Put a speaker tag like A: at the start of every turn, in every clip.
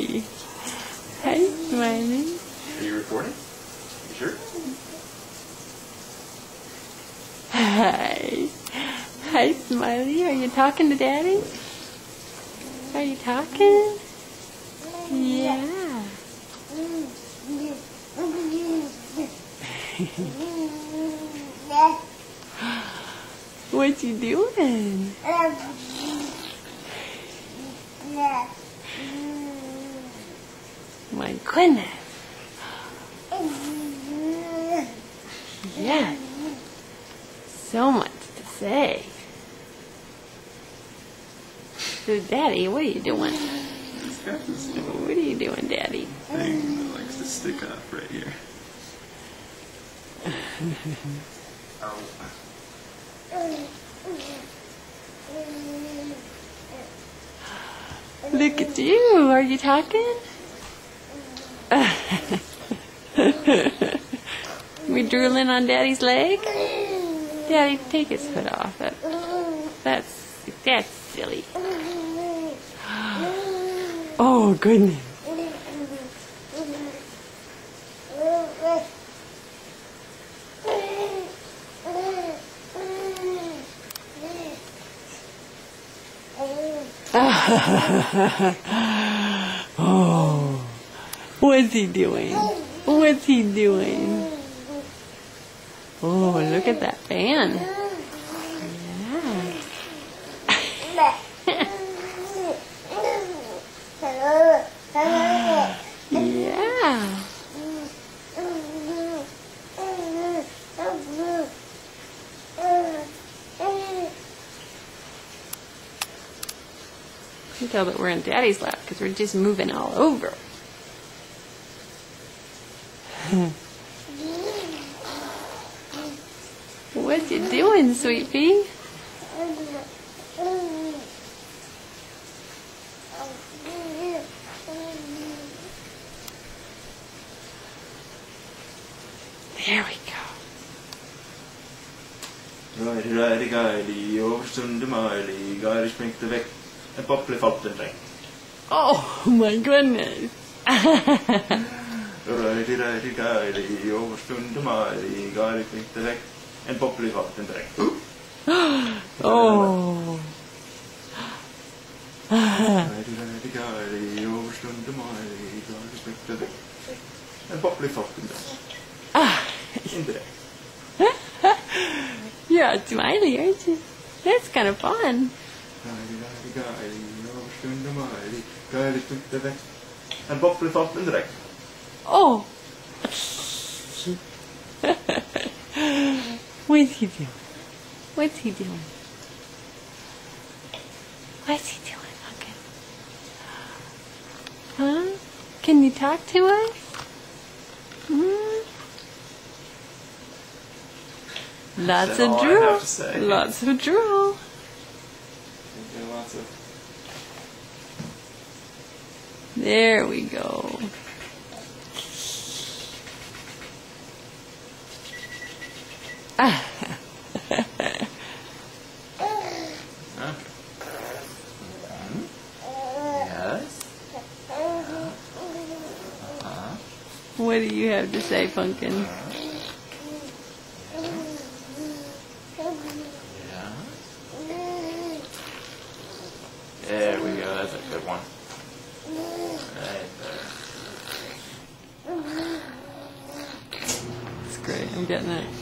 A: Hey. Hi, Smiley.
B: Are you recording? You sure?
A: Hi. Hi, Smiley. Are you talking to Daddy? Are you talking? Yeah. What you doing? My goodness. Yeah. So much to say. So, Daddy, what are you doing?
B: He's got this
A: What are you doing, Daddy?
B: thing that likes to stick up right here. Ow.
A: Look at you. Are you talking? We drooling on Daddy's leg? Daddy, take his foot off. That, that's that's silly. Oh goodness. Oh, what's he doing? What's he doing? Oh, look at that fan. Yeah. You can tell that we're in Daddy's lap because we're just moving all over. what you doing, sweet pea? There we go.
B: Righty, righty, guidey, överstunde oh, Miley, guidey sprinkte väck en popplefaltendräng.
A: Oh my goodness.
B: Righty, righty, guidey, överstunde oh, Miley, guidey sprinkte väck en popplefaltendräng.
A: oh.
B: Righty, righty, guidey, överstunde Miley, guidey sprinkte väck en popplefaltendräng. Inte det.
A: You're smiley, aren't you? That's kind of fun.
B: Righty, righty, guidey, överstunde Miley, guidey sprinkte väck en popplefaltendräng.
A: Oh. What's he doing? What's he doing? What's he doing, Duncan? Huh? Can you talk to us? Hmm? Lots of drool.
B: have to say.
A: Lots of drool.
B: There lots of
A: There we go. Do you have to say, Pumpkin?
B: Yeah. There we go, that's a good one. Right there.
A: It's great. I'm getting it.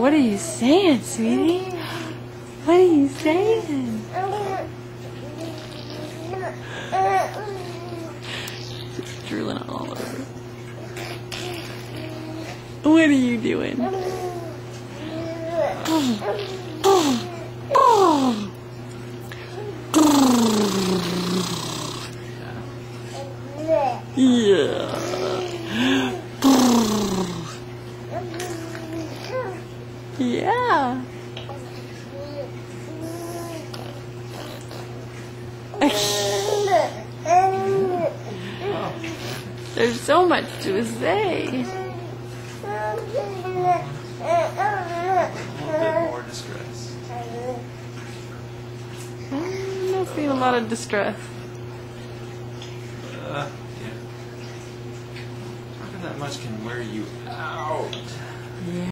A: What are you saying, sweetie? What are you saying? Just drooling all over. What are you doing? Oh, oh, yeah. Yeah. There's so much to say.
B: A little bit more distress.
A: I'm not seeing a lot of distress.
B: Uh, yeah. Talking that much can wear you out.
A: Yeah.